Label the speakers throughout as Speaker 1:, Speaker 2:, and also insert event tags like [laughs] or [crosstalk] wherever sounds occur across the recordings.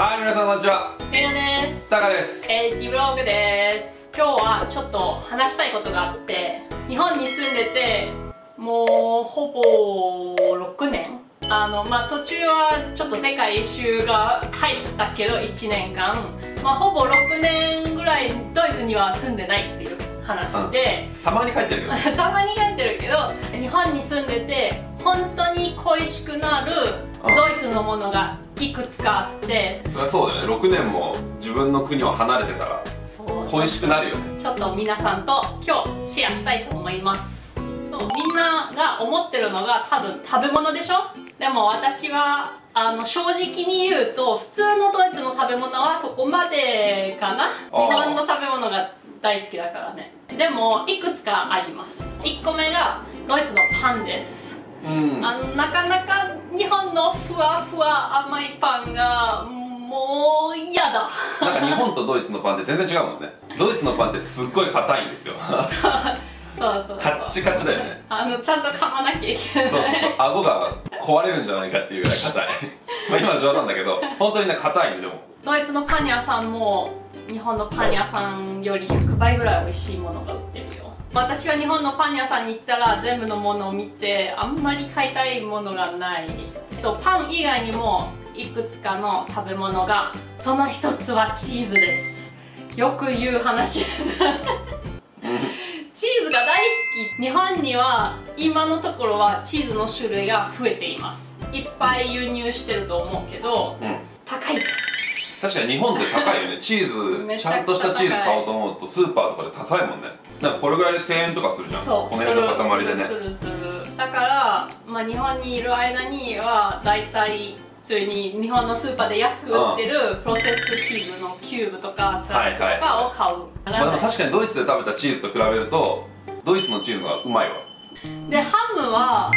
Speaker 1: はい皆さんこんにちは。
Speaker 2: レナです。
Speaker 1: タカです。
Speaker 2: エイティブログです。今日はちょっと話したいことがあって日本に住んでてもうほぼ6年。あのまあ途中はちょっと世界一周が入ったけど1年間。まあほぼ6年ぐらいドイツには住んでないっていう話で、
Speaker 1: たまに帰ってる
Speaker 2: たまに帰ってるけど [laughs] 日本に住んでて本当に恋しくなるドイツのものがいくつかあって。
Speaker 1: そりゃそうだよね。6年も自分の国を離れてたら恋しくなるよね。
Speaker 2: ちょっと皆さんと今日シェアしたいと思います。みんなが思ってるのが多分食べ物でしょ？でも私はあの正直に言うと普通のドイツの食べ物はそこまでかな。日本の食べ物が大好きだからね。でもいくつかあります。1個目がドイツのパンです
Speaker 1: うん。
Speaker 2: あのなかなか日本のふわふわ甘いパンがもう嫌だ。
Speaker 1: なんか日本とドイツのパンって全然違うもんね。ドイツのパンってすっごい硬いんですよ。
Speaker 2: そうそうそう
Speaker 1: カッチカチだよね。
Speaker 2: あのちゃんと噛まなきゃいけない。
Speaker 1: そうそうそう。顎が壊れるんじゃないかっていうぐらい硬い。まあ今は冗談だけど本当にね硬いんでも。
Speaker 2: ドイツのパン屋さんも日本のパン屋さんより100倍ぐらい美味しいものが売ってるよ私は日本のパン屋さんに行ったら全部のものを見てあんまり買いたいものがない。とパン以外にもいくつかの食べ物がその一つはチーズです。よく言う話です。チーズが大好き。日本には今のところはチーズの種類が増えています。いっぱい輸入してると思うけど
Speaker 1: うん。
Speaker 2: 高いです
Speaker 1: 確かに日本って高いよね。[laughs] チーズち
Speaker 2: ゃ
Speaker 1: んとしたチーズ買おうと思うとスーパーとかで高いもんね。なんかこれぐらいで1000円とかするじゃん。この辺の塊でね。
Speaker 2: するするだから、まあ、日本にいる間にはだいたい普通に日本のスーパーで安く売ってるプロセスチーズのキューブとかスライスとかを買う、
Speaker 1: まあでも確かにドイツで食べたチーズと比べるとドイツのチーズがうまい
Speaker 2: でハムは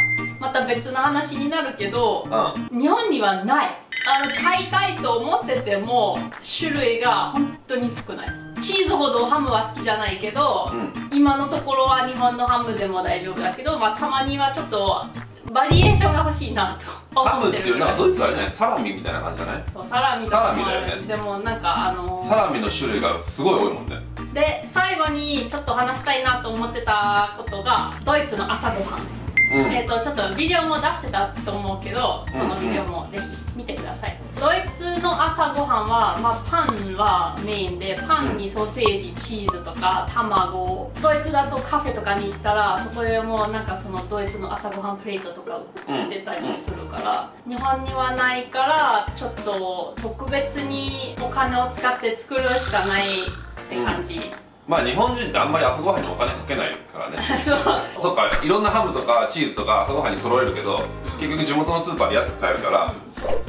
Speaker 2: また別の話になるけど
Speaker 1: わ
Speaker 2: 日本にはない。あの買いたいと思ってても種類が本当に少ない。チーズほどハムは好きじゃないけど、
Speaker 1: うん。うん
Speaker 2: 今のところは日本のハムでも大丈夫だけど、まあ、たまにはちょっとバリエーションが欲しいなと
Speaker 1: ハムってていう
Speaker 2: 思っるぐら
Speaker 1: なんかドイツあれじゃない？サラミみたいな感じじゃない？
Speaker 2: そうサラミとかもあ
Speaker 1: サラミだよね。
Speaker 2: るでもなんかあの
Speaker 1: サラミの種類がすごい多いもんね。
Speaker 2: で最後にちょっと話したいなと思ってたことがドイツの朝ごはん
Speaker 1: うん。
Speaker 2: えっ、とちょっとビデオも出してたと思うけどそのビデオもぜひ見てください、ドイツの朝ごはんは、まあ、パンはメインでパンにソーセージチーズとか卵ドイツだとカフェとかに行ったらそこでもなんかそのドイツの朝ごはんプレートとか売ってたりするから、日本にはないからちょっと特別にお金を使って作るしかないって感じ、
Speaker 1: まあ日本人ってあんまり朝ごはんにお金かけないからね。[laughs]
Speaker 2: そう。
Speaker 1: そっかいろんなハムとかチーズとか朝ごはんに揃えるけど結局地元のスーパーで安く買えるから。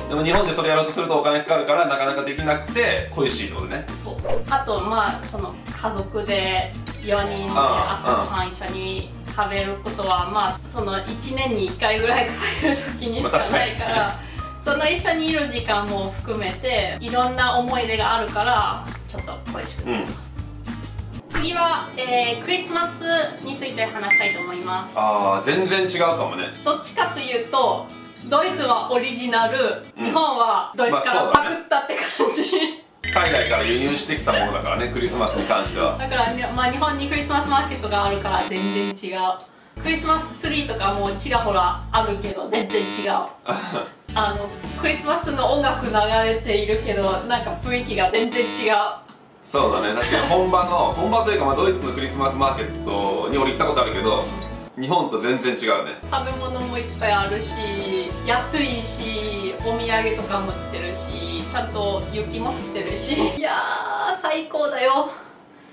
Speaker 1: でも日本でそれやろうとするとお金かかるからなかなかできなくて恋しいってことね。
Speaker 2: そう。あとまあその家族で4人で朝ごはん一緒に食べることはまあその1年に1回ぐらい帰る時にしかないか
Speaker 1: まあ
Speaker 2: ら [laughs] その一緒にいる時間も含めていろんな思い出があるからちょっと恋しくなります、次は、えークリスマスについて話したいと思います。
Speaker 1: ああ全然違うかもね。
Speaker 2: どっちかというとドイツはオリジナル、
Speaker 1: うん。
Speaker 2: 日本はドイツからパクったって感じ、
Speaker 1: 海外から輸入してきたものだからねクリスマスに関しては。
Speaker 2: だから、ねまあ、日本にクリスマスマーケットがあるから全然違う。クリスマスツリーとかもちらほらあるけど全然違う。[laughs] あのクリスマスの音楽流れているけどなんか雰囲気が全然違う
Speaker 1: そうだね。確かに本場の本場というかまあドイツのクリスマスマーケットに俺行ったことあるけど日本と全然違うね。
Speaker 2: 食べ物もいっぱいあるし安いしお土産とかも売ってるしちゃんと雪も降ってるし。[laughs] いやー最高だよ。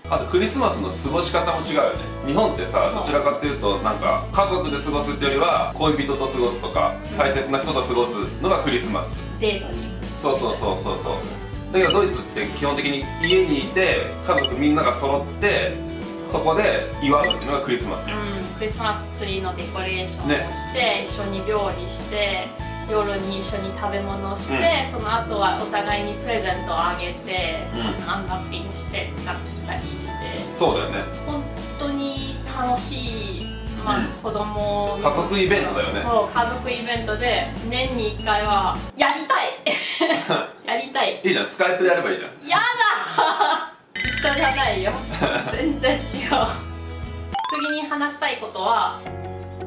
Speaker 1: あとクリスマスの過ごし方も違うよね。日本ってさどちらかっていうとなんか家族で過ごすっていうよりは恋人と過ごすとか大切な人と過ごすのがクリスマス。
Speaker 2: デートに。
Speaker 1: そうそうそうそうそうだけどドイツって基本的に家にいて家族みんなが揃ってそこで祝うっていうのがクリスマスじゃん、
Speaker 2: うん、クリスマスツリーのデコレーションをして、一緒に料理して夜に一緒に食べ物をして、
Speaker 1: うん。
Speaker 2: その後はお互いにプレゼントをあげて、
Speaker 1: うん。
Speaker 2: アンラッピングして使ったりして。
Speaker 1: そうだよね。
Speaker 2: 本当に楽しいまあ
Speaker 1: うん。
Speaker 2: 子供
Speaker 1: 家族イベントだよね。
Speaker 2: そう家族イベントで年に1回はやりたい [laughs] い。
Speaker 1: いいじゃん。スカイプでやればいいじゃん。
Speaker 2: やだ。一緒じゃないよ。全然違う。次に話したいことは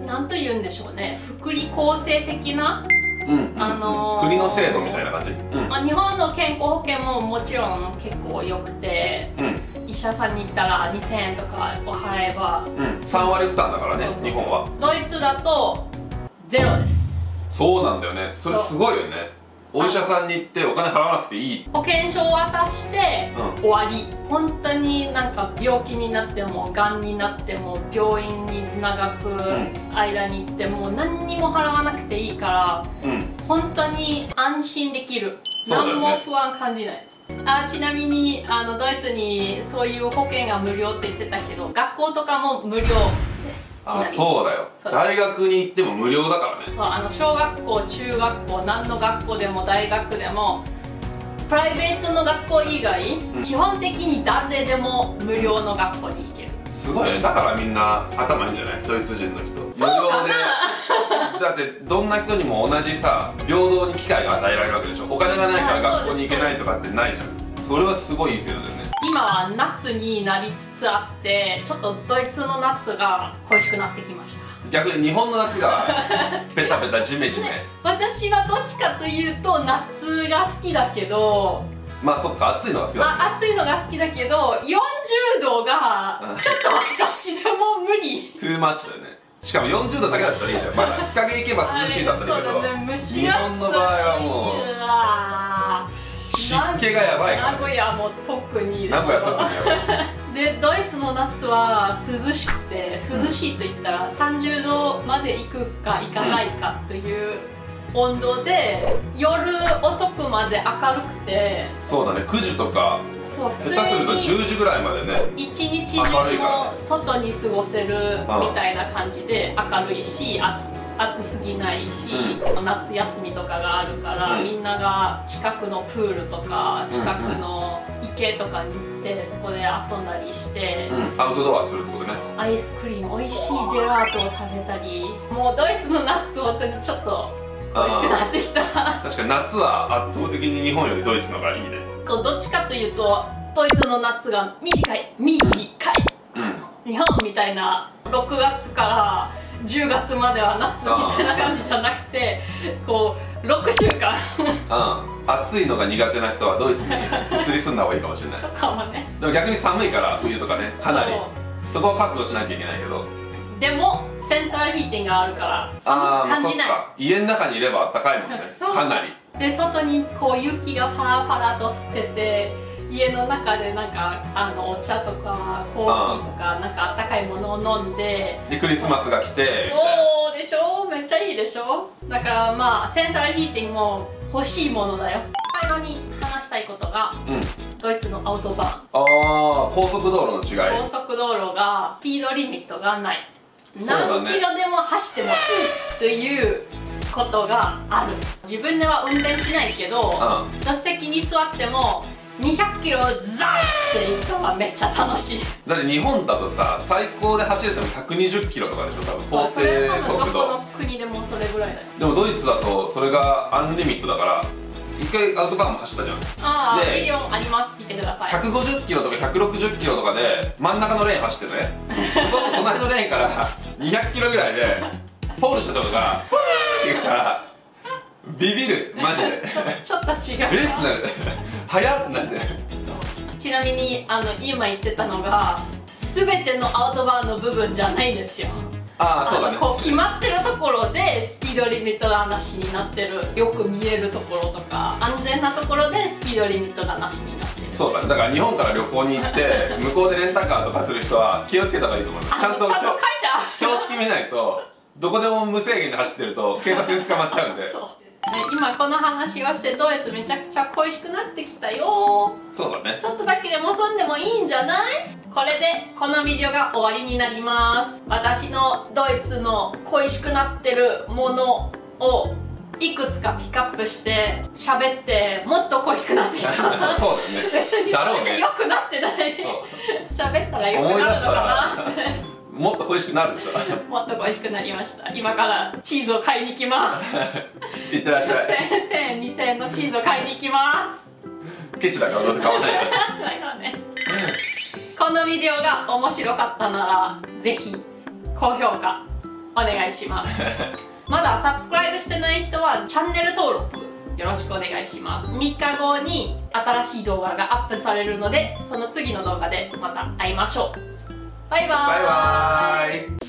Speaker 2: 何と言うんでしょうね。福利厚生的な、
Speaker 1: うん、
Speaker 2: あのー
Speaker 1: 国の制度みたいな感じ？うん。
Speaker 2: まあ、日本の健康保険ももちろん結構良くて
Speaker 1: うん。
Speaker 2: 医者さんに行ったら2000円とかを払えば。
Speaker 1: うん。3割負担だからね日本は。
Speaker 2: ドイツだとゼロです。
Speaker 1: そうなんだよね。それすごいよねお医者さんに行ってお金払わなくていい。
Speaker 2: 保険証を渡して
Speaker 1: うん。
Speaker 2: 終わり。本当になんか病気になってもがんになっても病院に長く
Speaker 1: ん。
Speaker 2: 間に行っても何にも払わなくていいから
Speaker 1: うん。
Speaker 2: 本当に安心できる、
Speaker 1: ね。
Speaker 2: 何も不安感じない。あちなみにあのドイツにそういう保険が無料って言ってたけど学校とかも無料
Speaker 1: あ
Speaker 2: に。
Speaker 1: そうだよ。大学に行っても無料だからね。
Speaker 2: そうあの小学校中学校何の学校でも大学でもプライベートの学校以外、
Speaker 1: ん。
Speaker 2: 基本的に誰でも無料の学校に行ける。
Speaker 1: すごいよね。だからみんな頭いいんじゃない？ドイツ人の人。無料で。だってどんな人にも同じさ平等に機会が与えられるわけでしょ。お金がないから
Speaker 2: あ
Speaker 1: 学校に行けないとかってないじゃん。それはすごいいい制度だよね
Speaker 2: 今は夏になりつつあってちょっとドイツの夏が恋しくなってきました。
Speaker 1: 逆に日本の夏が [laughs] ペタペタジメジメ。
Speaker 2: 私はどっちかというと夏が好きだけど
Speaker 1: まあそっか暑いのが好きだ。
Speaker 2: あ暑いのが好きだけど40度が
Speaker 1: うん
Speaker 2: ちょっと私でも無理。
Speaker 1: トゥーマッチだよね。しかも40度だけだったらいいじゃん。まだ日陰行けば涼しいだったらいいけど。[laughs]
Speaker 2: そうだね。
Speaker 1: 日本の場合はもう湿気がやばい。から
Speaker 2: 名古屋も特に
Speaker 1: 名古屋特に
Speaker 2: でドイツの夏は涼しくて涼しいと言ったら30度まで行くか行かないかという温度で夜遅くまで明るくて。
Speaker 1: そうだね。9時とか
Speaker 2: そう普通
Speaker 1: 下手すると
Speaker 2: に
Speaker 1: 10時ぐらいまでね
Speaker 2: 一日
Speaker 1: 明
Speaker 2: 中も外に過ごせるみたいな感じで明るいし暑暑すぎないし、夏休みとかがあるから、
Speaker 1: うん。
Speaker 2: みんなが近くのプールとか近くの池とかに行ってそこで遊んだりして、
Speaker 1: うん。アウトドアするってことね。
Speaker 2: アイスクリーム美味しいジェラートを食べたりもうドイツの夏本当にちょっと美味しくなってきた。
Speaker 1: 確かに夏は圧倒的に日本よりドイツの方がいいね。
Speaker 2: とどっちかというとドイツの夏が短い。短い。
Speaker 1: うん。
Speaker 2: 日本みたいな6月から10月までは夏みたいな感じじゃなくてこう6週間。
Speaker 1: うん。暑いのが苦手な人はドイツに移り住んだ方がいいかもしれない。
Speaker 2: そうかもね。
Speaker 1: でも逆に寒いから冬とかねかなり。
Speaker 2: そ
Speaker 1: そこは覚悟しなきゃいけないけど。
Speaker 2: うでもセントラルヒーティングがあるから
Speaker 1: ああ
Speaker 2: 寒く感じない。
Speaker 1: そっか。家の中にいればあったかいもんね。かなり。
Speaker 2: で外にこう雪がパラパラと降ってて家の中でなんかあのお茶とかコーヒーとかなんかあったかいものを飲んで
Speaker 1: でクリスマスが来て
Speaker 2: そうでしょ？めっちゃいいでしょ？だからまあセントラルヒーティングも欲しいものだよ。最後に話したいことが
Speaker 1: うん。
Speaker 2: ドイツのアウトバー。ン
Speaker 1: ああ高速道路の違い。
Speaker 2: 高速道路がスピードリミットがない、何キロでも走ってもいいということがある。自分では運転しないけど
Speaker 1: うん。
Speaker 2: 助手席に座っても200キロザーっていくのがめっちゃ楽しい。
Speaker 1: だって日本だとさ最高で走れても120キロとかでしょ多分。法
Speaker 2: それは
Speaker 1: 定速
Speaker 2: 多分どこの
Speaker 1: 度
Speaker 2: 国でもそれぐらいだよ。
Speaker 1: でもドイツだとそれがアンリミットだから一回アウトバーンも走ったじゃん。
Speaker 2: ああ
Speaker 1: で
Speaker 2: ビデオあります見てください。
Speaker 1: 150キロとか160キロとかで真ん中のレーン走ってね。[laughs] そうすると隣のレーンから200キロぐらいでポールした人が「ポー!」って言うからビビるマジで。[laughs]
Speaker 2: ちょっと違う
Speaker 1: えってなる。早っなって
Speaker 2: ちなみにあの今言ってたのが全てのアウトバーンの部分じゃないんですよ。
Speaker 1: ああそうだね。
Speaker 2: のこう決まってるところでスピードリミットがなしになってるよく見えるところとか安全なところでスピードリミットがなしになってる。
Speaker 1: そうだね。だから日本から旅行に行って [laughs] 向こうでレンタカーとかする人は気をつけた方がいいと思う。ち
Speaker 2: あ
Speaker 1: ゃんと
Speaker 2: のちゃんと
Speaker 1: 標識見ないとどこでも無制限で走ってると警察に捕まっちゃうんで。[laughs]
Speaker 2: そう、ね、今この話をしてドイツめちゃくちゃ恋しくなってきたよ。
Speaker 1: そうだね。
Speaker 2: ちょっとだけでもそんでもいいんじゃない？これでこのビデオが終わりになります。私のドイツの恋しくなってるものをいくつかピックアップして喋ってもっと恋しくなってきた。[laughs]
Speaker 1: そうだよね。[laughs]
Speaker 2: 別にそれで良くなってない。[laughs] 喋ったら良くなるのかな？って
Speaker 1: もっと恋しくなるでしょ。[laughs]
Speaker 2: もっと恋しくなりました。今からチーズを買いに行きます。[laughs]
Speaker 1: いってらっしゃい。
Speaker 2: 1000円2000円のチーズを買いに行きます。
Speaker 1: ケチだからどうせ買わない
Speaker 2: からねこのビデオが面白かったならぜひ高評価お願いします。[laughs] まだサブスクライブしてない人はチャンネル登録よろしくお願いします。3日後に新しい動画がアップされるのでその次の動画でまた会いましょうバイバーイ。
Speaker 1: バイバーイ。